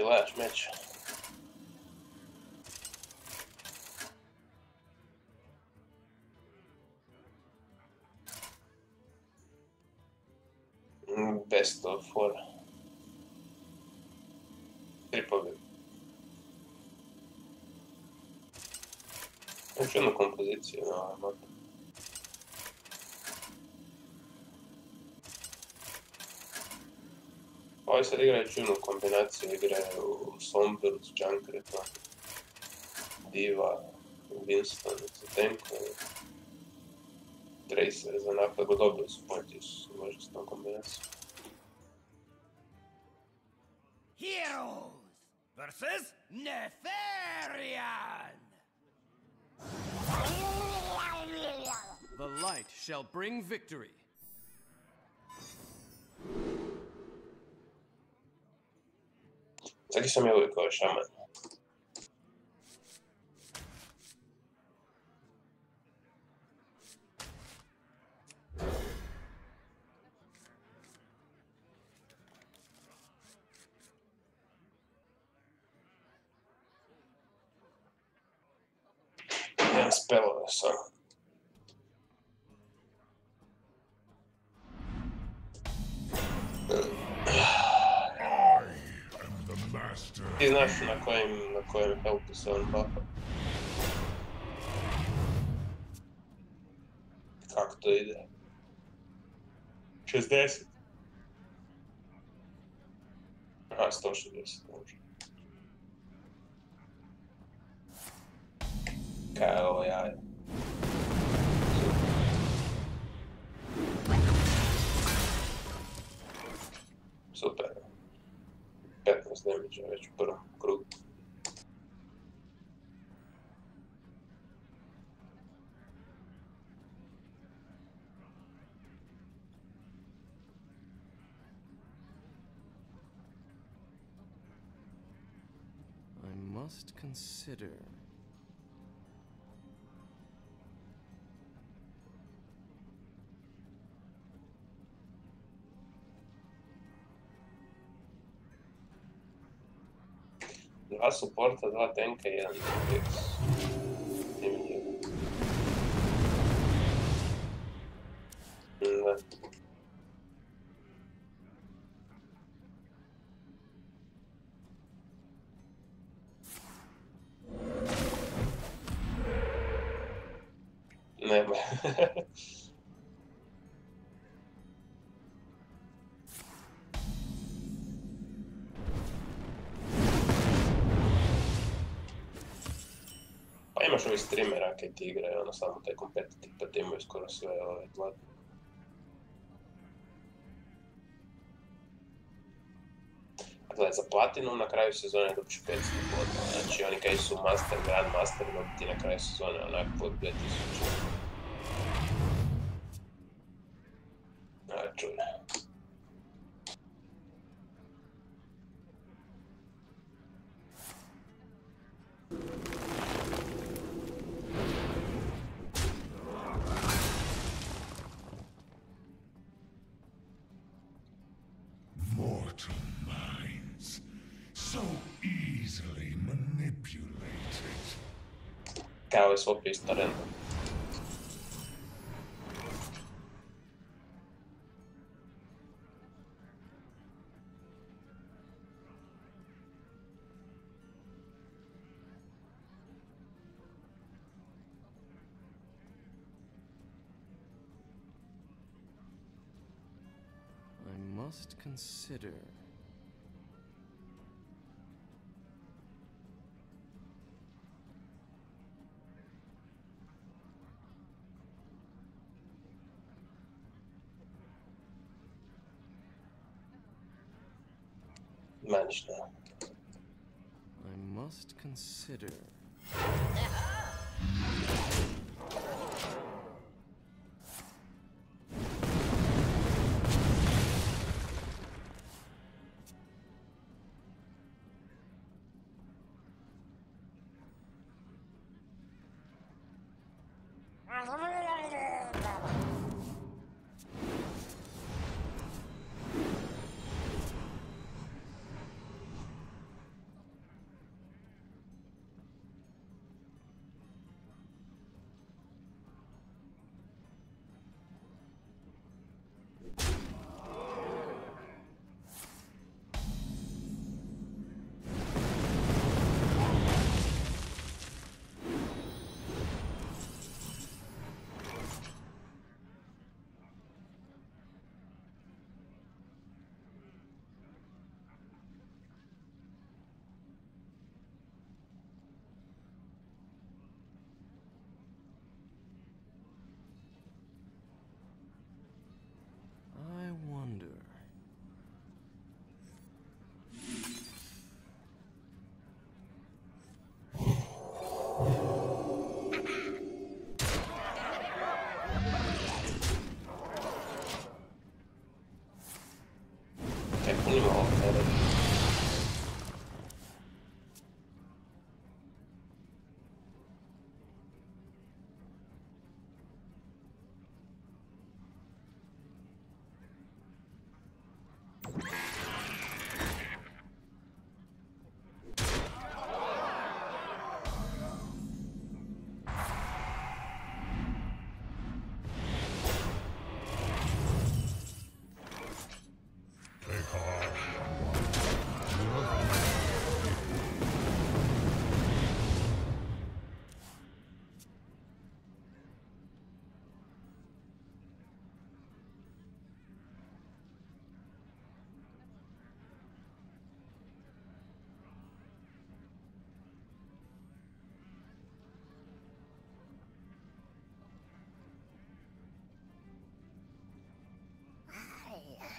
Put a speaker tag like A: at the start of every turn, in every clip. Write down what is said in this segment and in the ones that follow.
A: eu acho, mete. Best of four. Triple B. Continua compositivo, não, mano. Ovaj sad igra čudnu kombinaciju igre u Sombru s Junkretom, Diva, Winston za tankove, Tracer za napad, dobro su pojeti su možda s tom kombinacijom.
B: Heroes versus Nefarian.
C: The light shall bring victory.
A: Aqui são meu eu chama. Spell song. Ti znaš na kojem, na kojem helpu se on bapa. Kako to ide? 60. Aha, 160 može. Kaj je ovo jaje? 15 damage već u prvom.
C: I must consider.
A: a suporta dva tenka i não é. Nema. streamera kaj ti igraju, ono samo taj kompetitiv, pa ti imaju skoro sve ove zlatne. Gle, za Platinum na kraju sezone dobiš 500 bodova, znači oni kaj su Master, Grand Master, dobi ti na kraju sezone onak pod 2000.
D: So easily manipulated.
A: Kao je svog isto random.
C: I must consider.
A: Ma ništa.
C: I must consider.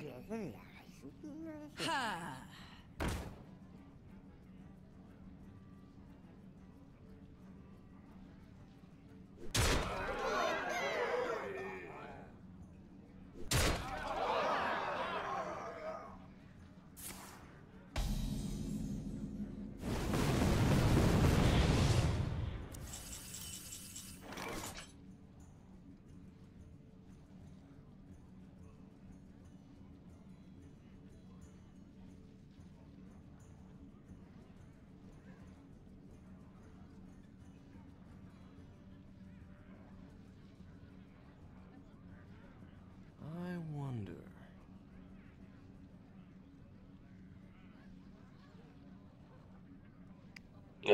C: 别哈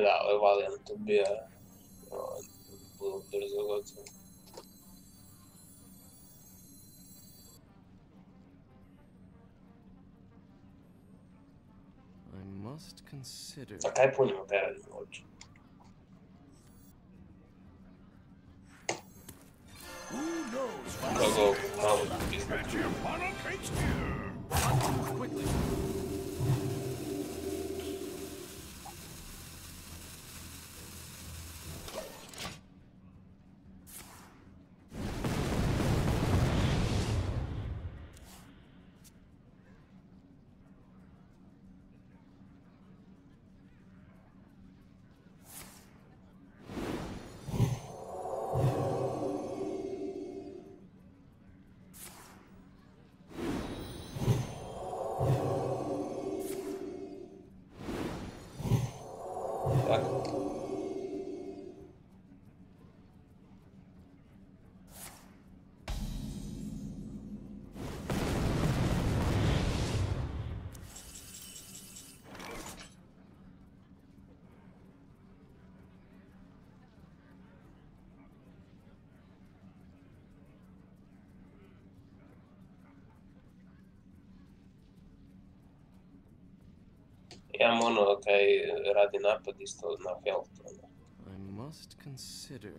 A: Da, ovaj Valiant ubija ovaj, vrlo brzo gotovo.
C: I must consider.
A: A kaj punimo kaj radimo uopće?
B: Who knows what
A: Kako malo Imam ono kaj radi napad isto na Felt. ono.
C: I must consider.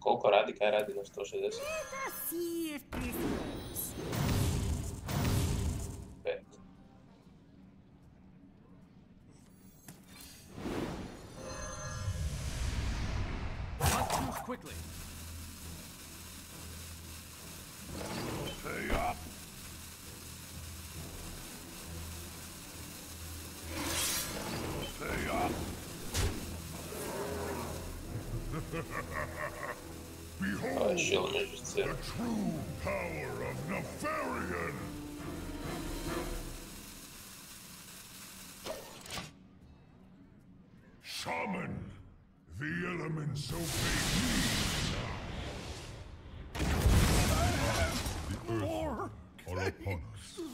A: Koliko radi, kaj radi na 160?
D: Behold
A: Ovaj šil među
D: the true power of Nefarian. Shaman, the elements obey me now. The earth are upon us.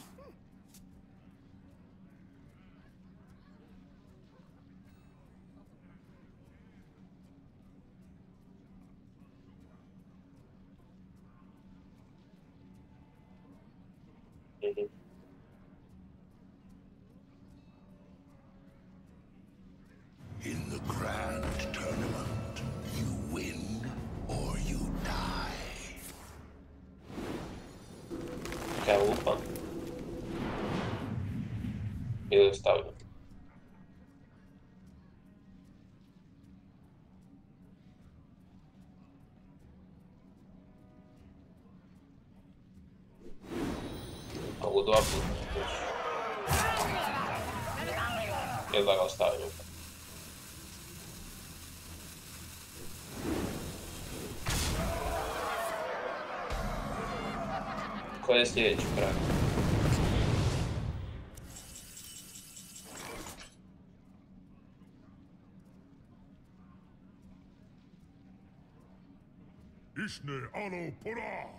D: que é a Eu estava. Quality правильно. Ишне,
A: ало, пора!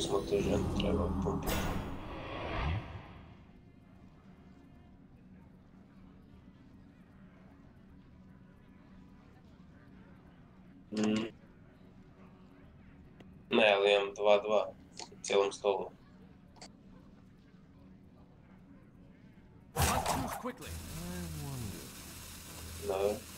A: з монтажем треба помпити. Mm. Не, М2-2 цілим столом. No.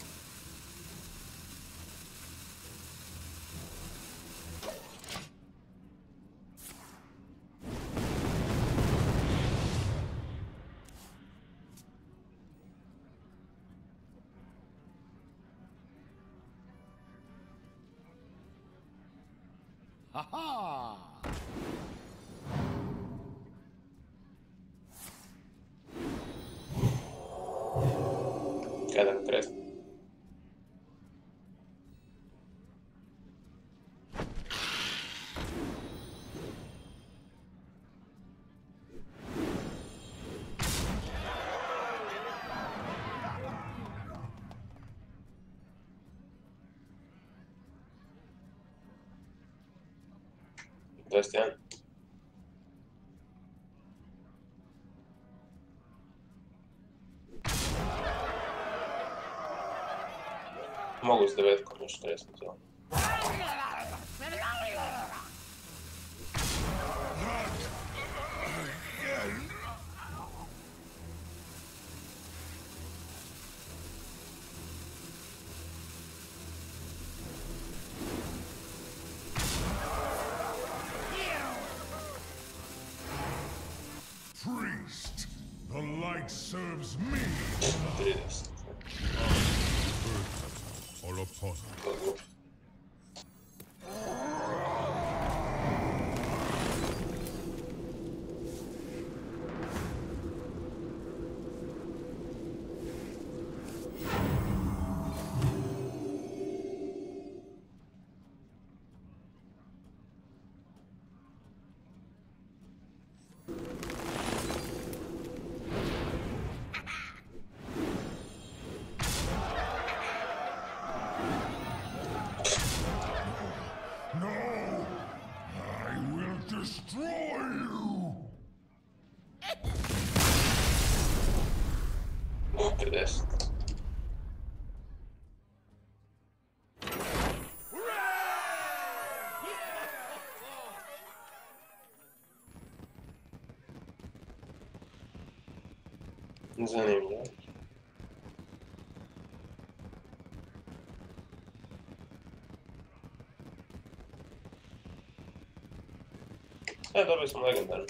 A: Quedan tres. Sebastián. Могу сдавать,
D: конечно, я смотрел. Serves me.
A: 30.
D: Earth are
A: Zanimljivo. E, dobili smo legendarnu.